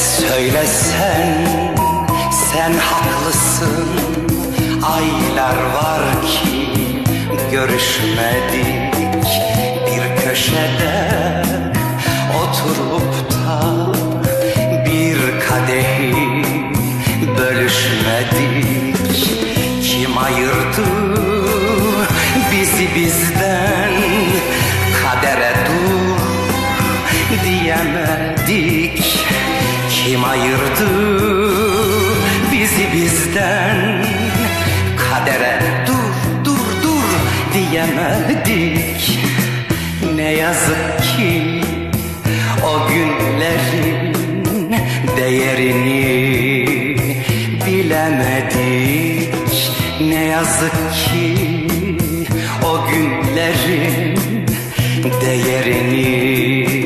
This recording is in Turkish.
söylesen sen haklısın. Aylar var ki görüşmedik Bir köşede. Oturup da Bir kadehi bölüşmedik. Kim ayırdı bizi bizden? Kadere dur diyemedik Kim ayırdı bizi bizden. Kadere dur dur dur diyemedik. Ne yazık ki o günlerin değerini bilemedik. Ne yazık ki o günlerin değerini